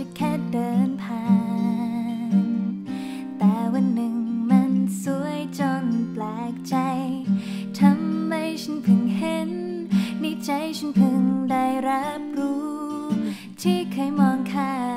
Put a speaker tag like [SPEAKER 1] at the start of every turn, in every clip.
[SPEAKER 1] จะแค่เดินผ่าน แต่วันหนึ่งมันสวยจนแปลกใจ ทำไมฉันเพิ่งเห็น ในใจฉันเพิ่งได้รับรู้ ที่เคยมองข้าม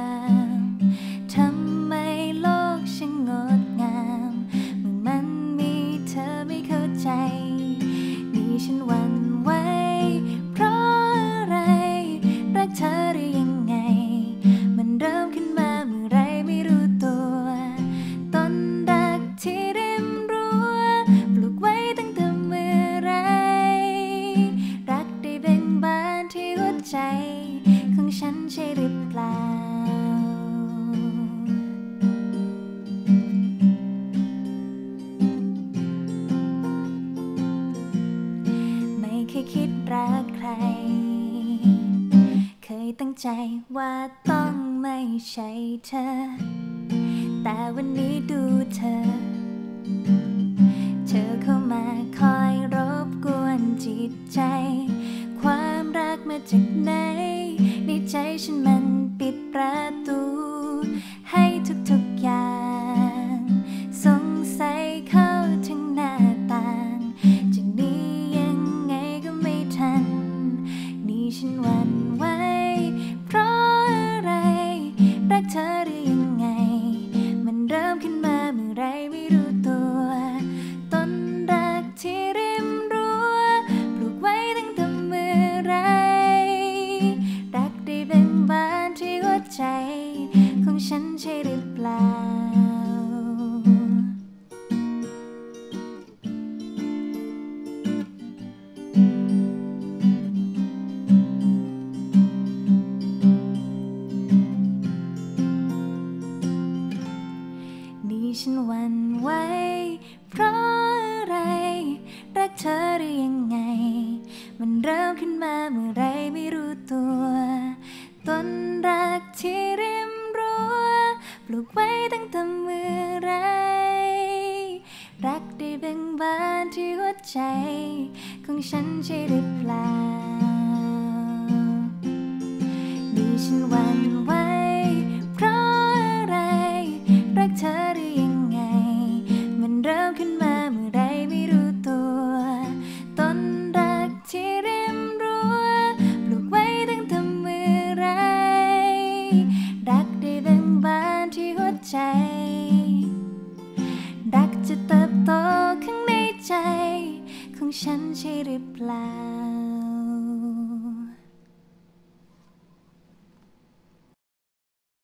[SPEAKER 1] ฉันใช่หรือเปล่า ไม่เคยคิดรักใคร เคยตั้งใจว่าต้องไม่ใช่เธอ แต่วันนี้ดูเธอันหวันไหวเพราะอะไร รักเธอได้ยังไง มันเริ่มขึ้นมาเมื่อไรไม่รู้ตัว ต้นรักที่ริมรั้วปลูกไว้ตั้งแต่เมื่อไร รักได้เบ่งบานที่หัวใจ ของฉันใช่หรือเปล่า ไหวเพราะอะไร รักเธอได้ยังไง มันเริ่มขึ้นมาเมื่อไรไม่รู้ตัว ต้นรักที่ริมรั้วปลูกไว้ตั้งแต่เมื่อไร รักได้เบ่งบานที่หัวใจ ของฉันใช่หรือเปล่านี่ฉันวันไหวเเมื่อไรไม่รู้ตัว ต้นรักที่ริมรั้วปลูกไว้ตั้งแต่เมื่อไร รักได้เบ่งบานที่หัวใจ รักจะเติบโตข้างในใจ ของฉันใช่หรือเปล่า